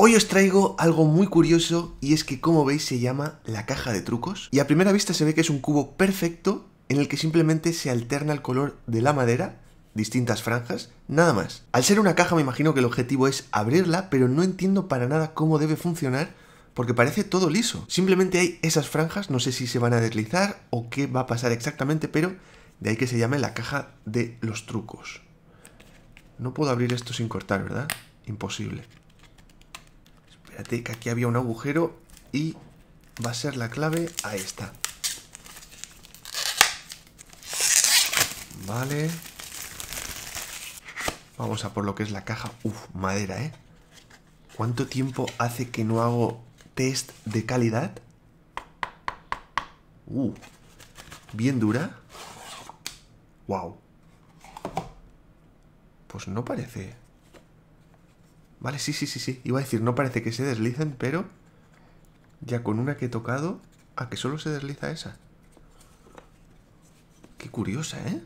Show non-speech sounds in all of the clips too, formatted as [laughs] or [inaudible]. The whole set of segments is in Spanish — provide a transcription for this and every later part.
Hoy os traigo algo muy curioso y es que como veis se llama la caja de trucos y a primera vista se ve que es un cubo perfecto en el que simplemente se alterna el color de la madera, distintas franjas, nada más. Al ser una caja me imagino que el objetivo es abrirla, pero no entiendo para nada cómo debe funcionar porque parece todo liso. Simplemente hay esas franjas, no sé si se van a deslizar o qué va a pasar exactamente, pero de ahí que se llame la caja de los trucos. No puedo abrir esto sin cortar, ¿verdad? Imposible. Espérate, que aquí había un agujero y va a ser la clave a esta. Vale. Vamos a por lo que es la caja. Uf, madera, ¿eh? ¿Cuánto tiempo hace que no hago test de calidad? Uh, bien dura. Wow. Pues no parece. Vale, sí, sí, sí, sí. Iba a decir, no parece que se deslicen, pero ya con una que he tocado, a que solo se desliza esa. Qué curiosa, ¿eh?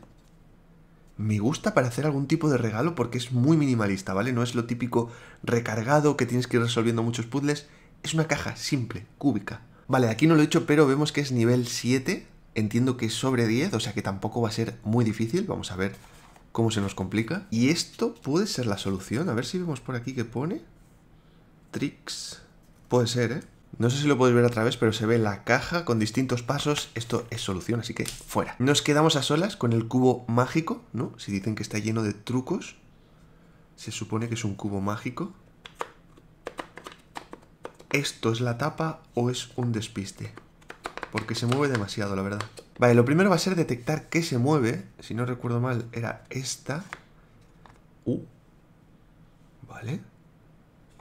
Me gusta para hacer algún tipo de regalo porque es muy minimalista, ¿vale? No es lo típico recargado que tienes que ir resolviendo muchos puzzles. Es una caja simple, cúbica. Vale, aquí no lo he hecho, pero vemos que es nivel 7. Entiendo que es sobre 10, o sea que tampoco va a ser muy difícil. Vamos a ver cómo se nos complica. Y esto puede ser la solución. A ver si vemos por aquí que pone. Tricks. Puede ser, ¿eh? No sé si lo podéis ver a través, pero se ve la caja con distintos pasos. Esto es solución, así que fuera. Nos quedamos a solas con el cubo mágico, ¿no? Si dicen que está lleno de trucos, se supone que es un cubo mágico. ¿Esto es la tapa o es un despiste? Porque se mueve demasiado, la verdad. Vale, lo primero va a ser detectar que se mueve. Si no recuerdo mal, era esta. Uh. Vale.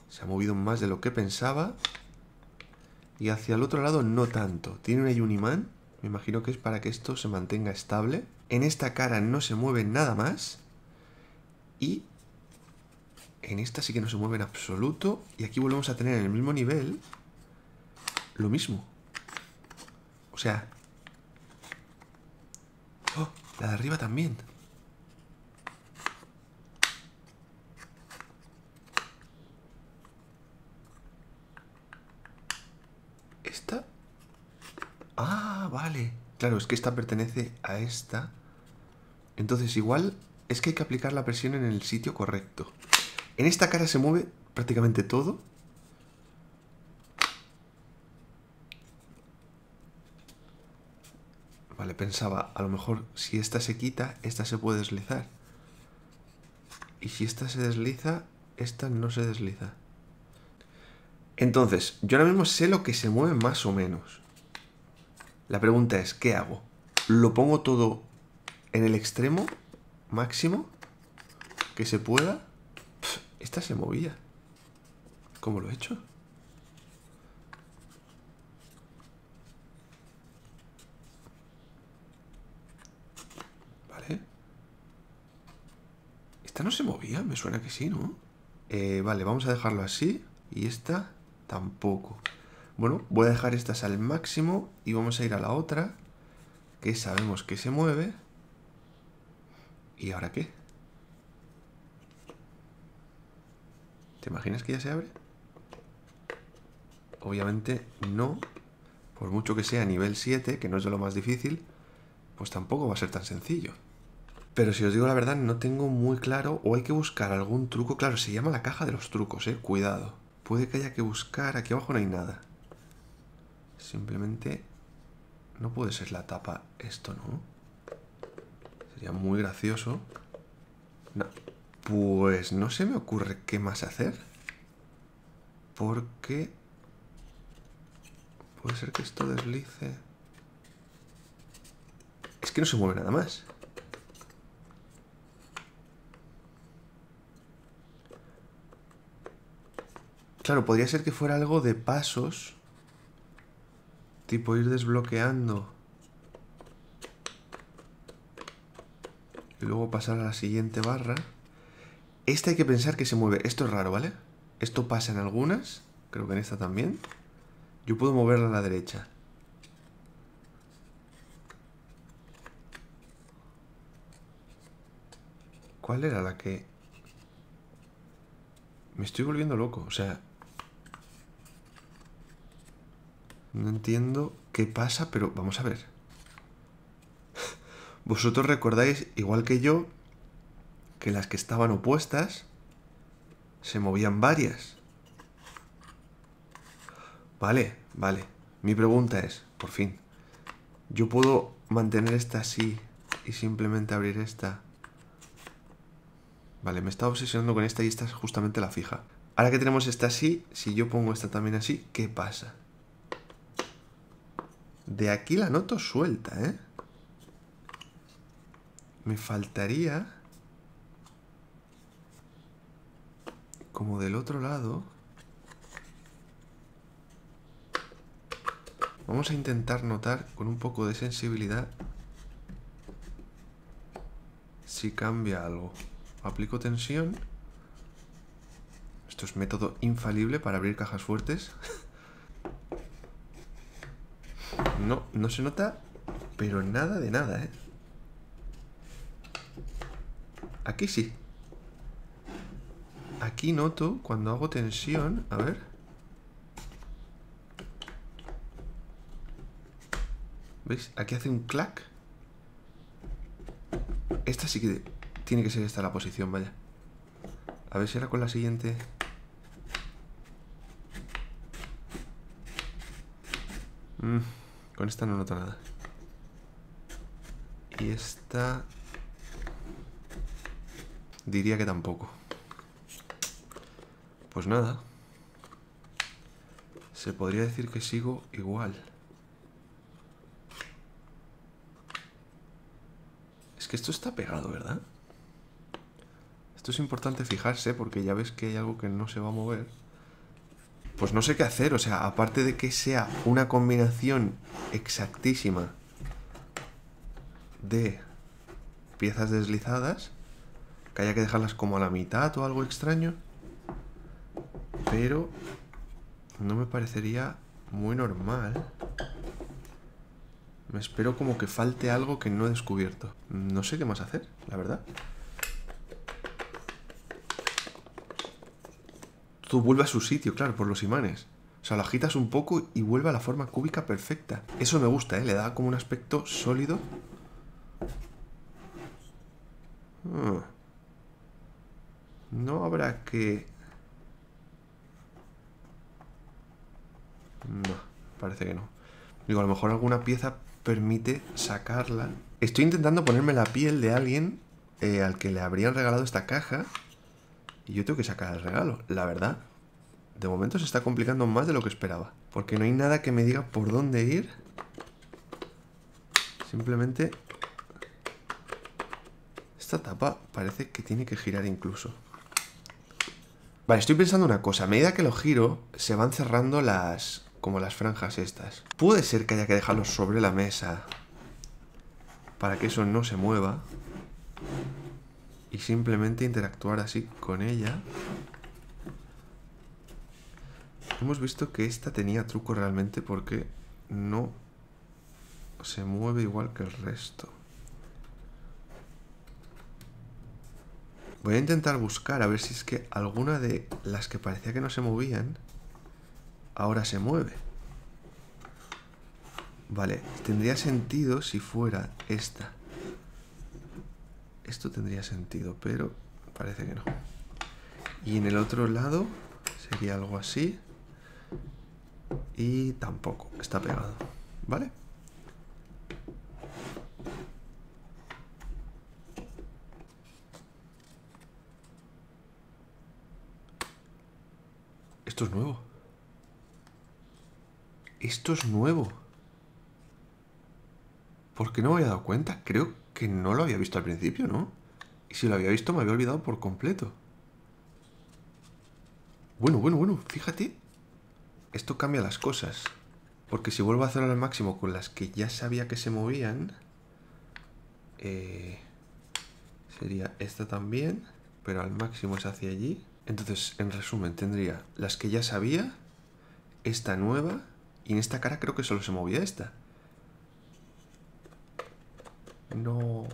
Se ha movido más de lo que pensaba. Y hacia el otro lado no tanto. Tiene un imán. Me imagino que es para que esto se mantenga estable. En esta cara no se mueve nada más. Y en esta sí que no se mueve en absoluto. Y aquí volvemos a tener en el mismo nivel lo mismo. O sea, la de arriba también. ¿Esta? Ah, vale. Claro, es que esta pertenece a esta. Entonces igual es que hay que aplicar la presión en el sitio correcto. En esta cara se mueve prácticamente todo. Pensaba, a lo mejor si esta se quita, esta se puede deslizar. Y si esta se desliza, esta no se desliza. Entonces, yo ahora mismo sé lo que se mueve más o menos. La pregunta es, ¿qué hago? ¿Lo pongo todo en el extremo máximo que se pueda? esta se movía. ¿Cómo lo he hecho? Esta no se movía, me suena que sí, ¿no? Eh, vale, vamos a dejarlo así. Y esta tampoco. Bueno, voy a dejar estas al máximo y vamos a ir a la otra, que sabemos que se mueve. ¿Y ahora qué? ¿Te imaginas que ya se abre? Obviamente no. Por mucho que sea nivel 7, que no es de lo más difícil, pues tampoco va a ser tan sencillo. Pero si os digo la verdad, no tengo muy claro o hay que buscar algún truco. Claro, se llama la caja de los trucos, eh. Cuidado. Puede que haya que buscar. Aquí abajo no hay nada. Simplemente no puede ser la tapa esto, ¿no? Sería muy gracioso. No. Pues no se me ocurre qué más hacer. Porque... Puede ser que esto deslice... Es que no se mueve nada más. Claro, podría ser que fuera algo de pasos. Tipo ir desbloqueando. Y luego pasar a la siguiente barra. Esta hay que pensar que se mueve. Esto es raro, ¿vale? Esto pasa en algunas. Creo que en esta también. Yo puedo moverla a la derecha. ¿Cuál era la que...? Me estoy volviendo loco. O sea, No entiendo qué pasa, pero vamos a ver. [laughs] Vosotros recordáis, igual que yo, que las que estaban opuestas se movían varias. Vale, vale. Mi pregunta es, por fin, ¿yo puedo mantener esta así y simplemente abrir esta? Vale, me estaba obsesionando con esta y esta es justamente la fija. Ahora que tenemos esta así, si yo pongo esta también así, ¿qué pasa? De aquí la noto suelta, ¿eh? Me faltaría... Como del otro lado... Vamos a intentar notar con un poco de sensibilidad si cambia algo. Aplico tensión. Esto es método infalible para abrir cajas fuertes. [laughs] No, no se nota, pero nada de nada, ¿eh? Aquí sí. Aquí noto cuando hago tensión, a ver. ¿Veis? Aquí hace un clac. Esta sí que tiene que ser esta la posición, vaya. A ver si era con la siguiente... Mm, con esta no noto nada. Y esta... Diría que tampoco. Pues nada. Se podría decir que sigo igual. Es que esto está pegado, ¿verdad? Esto es importante fijarse porque ya ves que hay algo que no se va a mover. Pues no sé qué hacer, o sea, aparte de que sea una combinación exactísima de piezas deslizadas, que haya que dejarlas como a la mitad o algo extraño, pero no me parecería muy normal. Me espero como que falte algo que no he descubierto. No sé qué más hacer, la verdad. Todo vuelve a su sitio, claro, por los imanes. O sea, lo agitas un poco y vuelve a la forma cúbica perfecta. Eso me gusta, ¿eh? Le da como un aspecto sólido. Ah. No habrá que... No, parece que no. Digo, a lo mejor alguna pieza permite sacarla. Estoy intentando ponerme la piel de alguien eh, al que le habrían regalado esta caja y yo tengo que sacar el regalo, la verdad. De momento se está complicando más de lo que esperaba. Porque no hay nada que me diga por dónde ir. Simplemente... Esta tapa parece que tiene que girar incluso. Vale, estoy pensando una cosa. A medida que lo giro, se van cerrando las... como las franjas estas. Puede ser que haya que dejarlo sobre la mesa para que eso no se mueva y simplemente interactuar así con ella. Hemos visto que esta tenía truco realmente porque no se mueve igual que el resto. Voy a intentar buscar a ver si es que alguna de las que parecía que no se movían ahora se mueve. Vale, tendría sentido si fuera esta. Esto tendría sentido, pero parece que no. Y en el otro lado sería algo así. Y tampoco, está pegado. ¿Vale? Esto es nuevo. Esto es nuevo. ¿Por qué no me había dado cuenta? Creo que no lo había visto al principio, ¿no? Y si lo había visto me había olvidado por completo. Bueno, bueno, bueno, fíjate. Esto cambia las cosas. Porque si vuelvo a hacerlo al máximo con las que ya sabía que se movían... Eh, sería esta también, pero al máximo es hacia allí. Entonces, en resumen, tendría las que ya sabía, esta nueva, y en esta cara creo que solo se movía esta. No.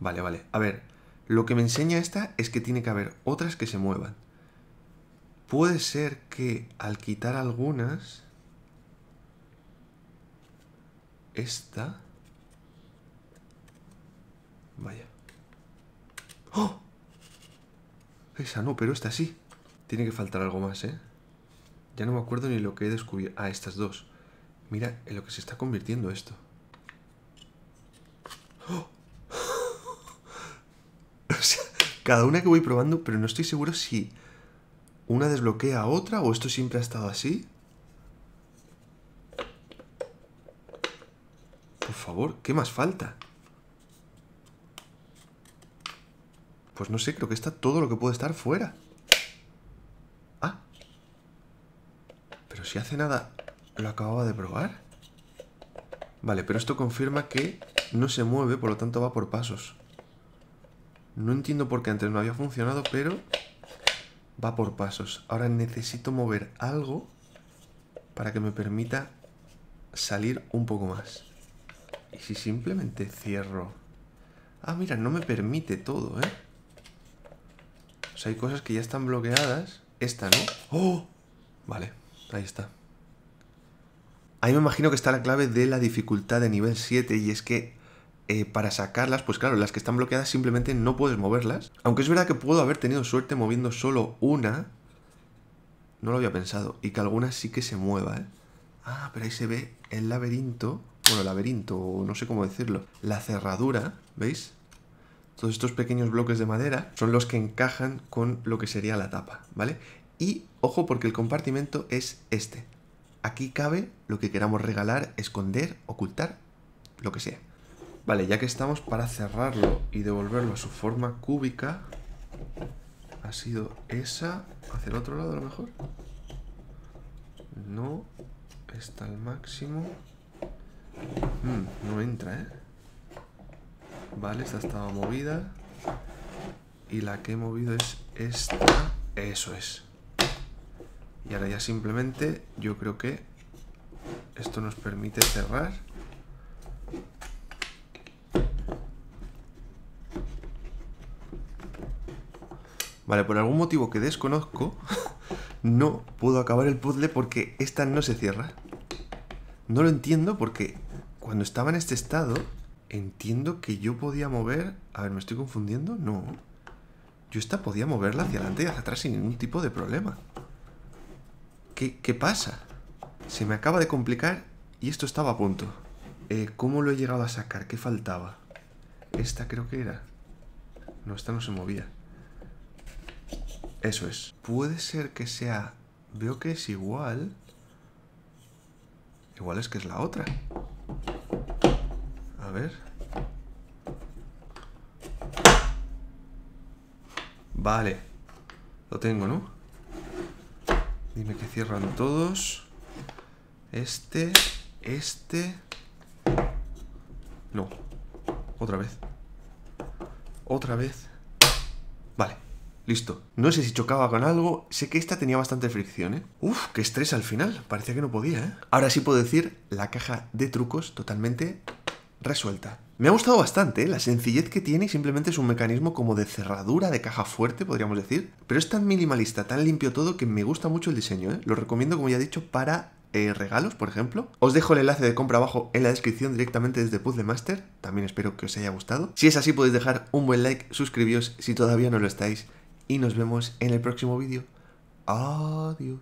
Vale, vale. A ver, lo que me enseña esta es que tiene que haber otras que se muevan. Puede ser que al quitar algunas... esta... Vaya. ¡Oh! Esa no, pero esta sí. Tiene que faltar algo más, ¿eh? Ya no me acuerdo ni lo que he descubierto. Ah, estas dos. Mira en lo que se está convirtiendo esto. [gasps] O sea, cada una que voy probando, pero no estoy seguro si una desbloquea a otra o esto siempre ha estado así. Por favor, ¿qué más falta? Pues no sé, creo que está todo lo que puede estar fuera. Ah. Pero si hace nada lo acababa de probar. Vale, pero esto confirma que no se mueve, por lo tanto va por pasos. No entiendo por qué antes no había funcionado, pero va por pasos. Ahora necesito mover algo para que me permita salir un poco más. Y si simplemente cierro... Ah, mira, no me permite todo, ¿eh? O sea, hay cosas que ya están bloqueadas. Esta, ¿no? ¡Oh! Vale, ahí está. Ahí me imagino que está la clave de la dificultad de nivel 7 y es que eh, para sacarlas, pues claro, las que están bloqueadas simplemente no puedes moverlas. Aunque es verdad que puedo haber tenido suerte moviendo solo una. No lo había pensado. Y que alguna sí que se mueva, ¿eh? Ah, pero ahí se ve el laberinto. Bueno, laberinto, no sé cómo decirlo. La cerradura, ¿veis? Todos estos pequeños bloques de madera son los que encajan con lo que sería la tapa, ¿vale? Y ojo porque el compartimento es este. Aquí cabe lo que queramos regalar, esconder, ocultar, lo que sea. Vale, ya que estamos para cerrarlo y devolverlo a su forma cúbica, ha sido esa. Hacia el otro lado a lo mejor. No, está al máximo. Hmm, no entra, ¿eh? Vale, esta estaba movida. Y la que he movido es esta. Eso es. Y ahora ya simplemente yo creo que esto nos permite cerrar. Vale, por algún motivo que desconozco, [laughs] no puedo acabar el puzzle porque esta no se cierra. No lo entiendo porque cuando estaba en este estado, entiendo que yo podía mover... A ver, ¿me estoy confundiendo? No. Yo esta podía moverla hacia adelante y hacia atrás sin ningún tipo de problema. ¿Qué, qué pasa? Se me acaba de complicar y esto estaba a punto. Eh, ¿Cómo lo he llegado a sacar? ¿Qué faltaba? Esta creo que era. No, esta no se movía. Eso es. Puede ser que sea... Veo que es igual. Igual es que es la otra. A ver. Vale. Lo tengo, ¿no? Dime que cierran todos. Este, este... No. Otra vez. Otra vez. Vale. Listo. No sé si chocaba con algo. Sé que esta tenía bastante fricción, ¿eh? Uf, qué estrés al final. Parecía que no podía, ¿eh? Ahora sí puedo decir la caja de trucos totalmente resuelta. Me ha gustado bastante, ¿eh? la sencillez que tiene y simplemente es un mecanismo como de cerradura de caja fuerte, podríamos decir. Pero es tan minimalista, tan limpio todo, que me gusta mucho el diseño, ¿eh? Lo recomiendo, como ya he dicho, para eh, regalos, por ejemplo. Os dejo el enlace de compra abajo en la descripción directamente desde Puzzle Master. También espero que os haya gustado. Si es así, podéis dejar un buen like, suscribíos si todavía no lo estáis y nos vemos en el próximo vídeo. Adiós.